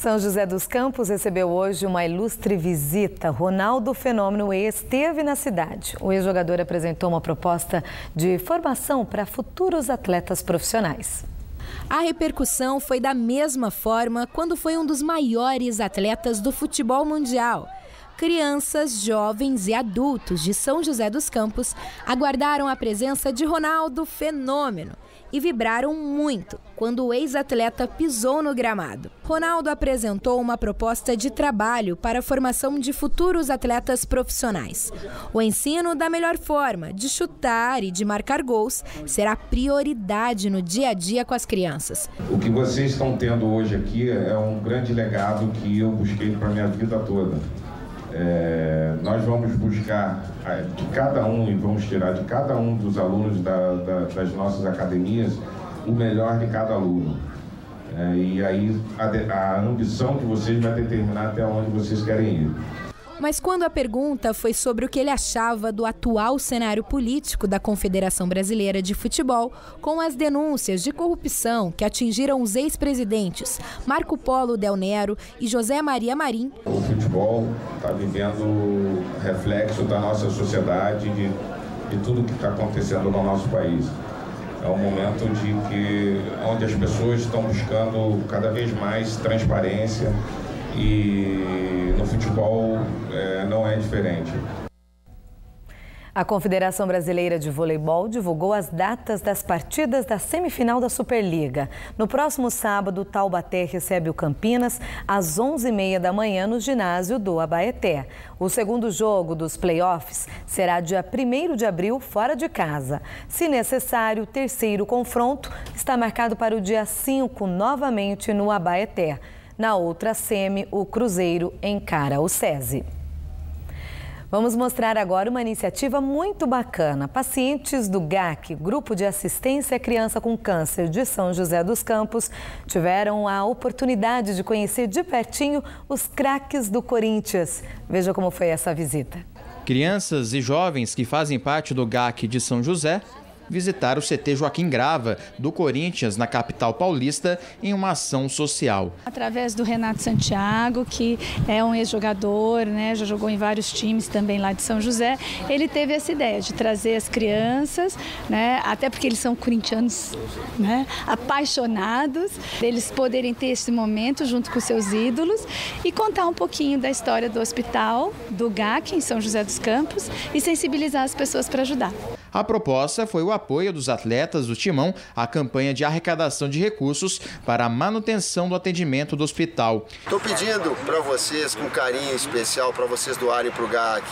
São José dos Campos recebeu hoje uma ilustre visita. Ronaldo Fenômeno esteve na cidade. O ex-jogador apresentou uma proposta de formação para futuros atletas profissionais. A repercussão foi da mesma forma quando foi um dos maiores atletas do futebol mundial. Crianças, jovens e adultos de São José dos Campos aguardaram a presença de Ronaldo Fenômeno e vibraram muito quando o ex-atleta pisou no gramado. Ronaldo apresentou uma proposta de trabalho para a formação de futuros atletas profissionais. O ensino da melhor forma de chutar e de marcar gols será prioridade no dia a dia com as crianças. O que vocês estão tendo hoje aqui é um grande legado que eu busquei para minha vida toda. É, nós vamos buscar de cada um e vamos tirar de cada um dos alunos da, da, das nossas academias o melhor de cada aluno. É, e aí a, a ambição de vocês vai determinar até onde vocês querem ir. Mas quando a pergunta foi sobre o que ele achava do atual cenário político da Confederação Brasileira de Futebol, com as denúncias de corrupção que atingiram os ex-presidentes Marco Polo Del Nero e José Maria Marim. O futebol está vivendo reflexo da nossa sociedade, de, de tudo que está acontecendo no nosso país. É um momento de que onde as pessoas estão buscando cada vez mais transparência e no futebol é, não é diferente. A Confederação Brasileira de Voleibol divulgou as datas das partidas da semifinal da Superliga. No próximo sábado, Taubaté recebe o Campinas às 11h30 da manhã no ginásio do Abaeté. O segundo jogo dos playoffs será dia 1 de abril, fora de casa. Se necessário, o terceiro confronto está marcado para o dia 5, novamente no Abaeté. Na outra semi, o Cruzeiro encara o SESI. Vamos mostrar agora uma iniciativa muito bacana. Pacientes do GAC, Grupo de Assistência à Criança com Câncer de São José dos Campos, tiveram a oportunidade de conhecer de pertinho os craques do Corinthians. Veja como foi essa visita. Crianças e jovens que fazem parte do GAC de São José visitar o CT Joaquim Grava, do Corinthians, na capital paulista, em uma ação social. Através do Renato Santiago, que é um ex-jogador, né, já jogou em vários times também lá de São José, ele teve essa ideia de trazer as crianças, né, até porque eles são corintianos né, apaixonados, deles poderem ter esse momento junto com seus ídolos e contar um pouquinho da história do hospital, do GAC, em São José dos Campos, e sensibilizar as pessoas para ajudar. A proposta foi o apoio dos atletas do Timão à campanha de arrecadação de recursos para a manutenção do atendimento do hospital. Estou pedindo para vocês, com carinho especial, para vocês doarem para o GAC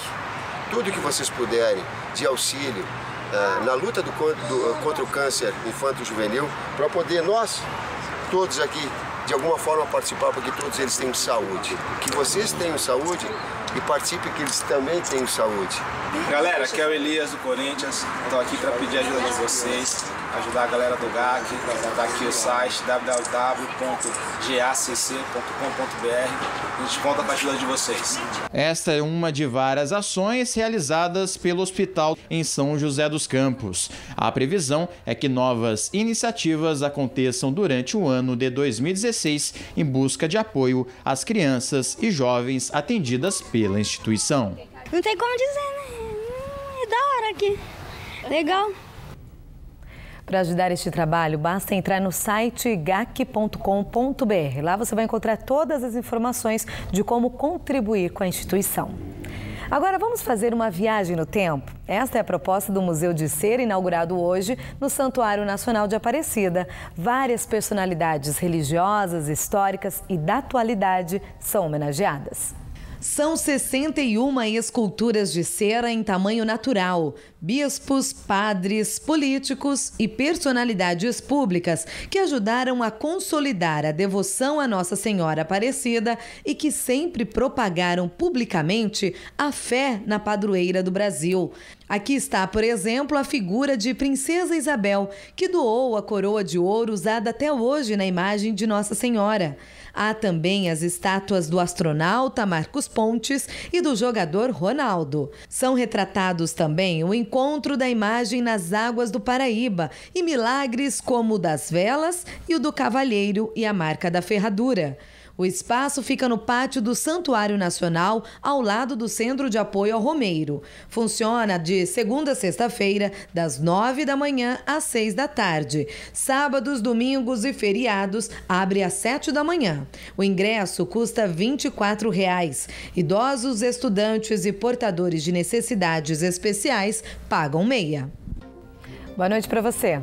tudo que vocês puderem de auxílio uh, na luta do, do, contra o câncer infanto-juvenil, para poder nós, todos aqui, de alguma forma participar, porque todos eles têm saúde. Que vocês tenham saúde e participem que eles também tenham saúde. Galera, aqui é o Elias do Corinthians. Estou aqui para pedir ajuda de vocês, ajudar a galera do GAC. Está aqui o site www.gacc.com.br. A gente conta com a ajuda de vocês. Esta é uma de várias ações realizadas pelo hospital em São José dos Campos. A previsão é que novas iniciativas aconteçam durante o ano de 2016 em busca de apoio às crianças e jovens atendidas pela instituição. Não tem como dizer, né? Hum, é da hora aqui. Legal. Para ajudar este trabalho, basta entrar no site gac.com.br. Lá você vai encontrar todas as informações de como contribuir com a instituição. Agora vamos fazer uma viagem no tempo. Esta é a proposta do Museu de Cera, inaugurado hoje no Santuário Nacional de Aparecida. Várias personalidades religiosas, históricas e da atualidade são homenageadas. São 61 esculturas de cera em tamanho natural. Bispos, padres, políticos e personalidades públicas que ajudaram a consolidar a devoção à Nossa Senhora Aparecida e que sempre propagaram publicamente a fé na padroeira do Brasil. Aqui está, por exemplo, a figura de Princesa Isabel, que doou a coroa de ouro usada até hoje na imagem de Nossa Senhora. Há também as estátuas do astronauta Marcos Pontes e do jogador Ronaldo. São retratados também o encontro da imagem nas águas do Paraíba e milagres como o das velas e o do cavalheiro e a marca da ferradura. O espaço fica no pátio do Santuário Nacional, ao lado do Centro de Apoio ao Romeiro. Funciona de segunda a sexta-feira, das nove da manhã às seis da tarde. Sábados, domingos e feriados abre às sete da manhã. O ingresso custa 24 reais. Idosos, estudantes e portadores de necessidades especiais pagam meia. Boa noite para você.